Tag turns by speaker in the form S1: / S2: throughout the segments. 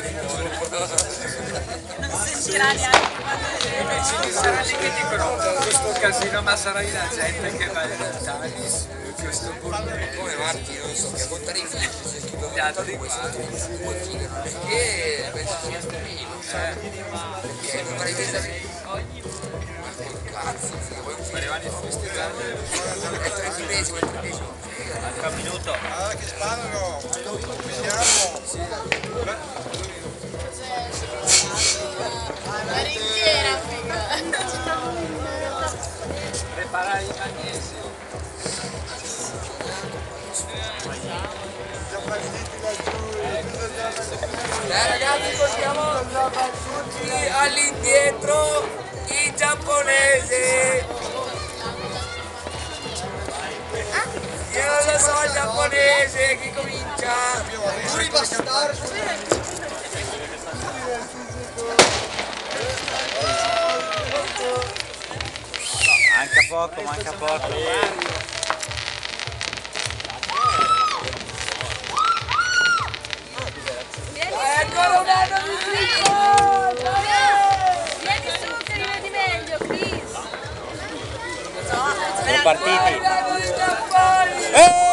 S1: minuti. Due.
S2: Non sentirà neanche quando
S3: Ci sarà lì che dicono questo casino ma sarà la gente che va in lontani questo
S4: Come Marti, non so, che a contare i figli, se
S3: Piatto di qua.
S4: perché penso sia meno, cioè, perché non farei questa ma che cazzo, figa, poi un figlio
S3: arrivano i festivali
S4: è il tredicesimo, è tredicesimo,
S1: Manca un minuto.
S5: Ah, che sparano! Siamo!
S2: La ringhiera, figa.
S3: preparare i magnesi
S5: Siamo partiti laggiù!
S4: Dai ragazzi, portiamo tutti all'indietro in giapponese. So il giapponese, chi comincia?
S5: Duri bastardi!
S1: Manca poco, manca poco.
S4: Ancora un anno di!
S2: Vieni su che li vedi meglio, Chris.
S1: Sono partiti. Eh,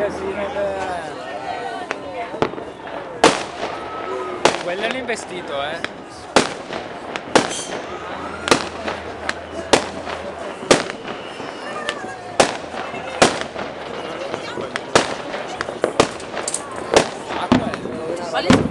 S3: casino per... quello è l'investito eh.
S2: Quali sono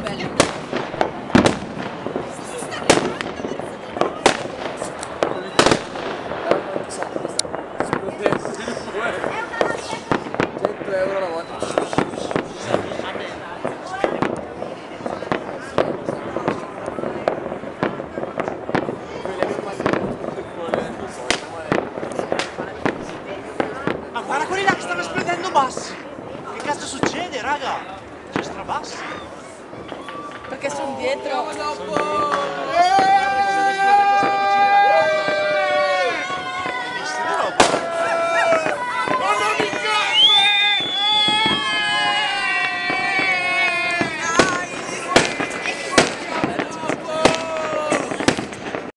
S6: esplodendo bassi! Che cazzo succede, raga? C'è strabassi!
S2: Perché sono dietro.
S4: Eh!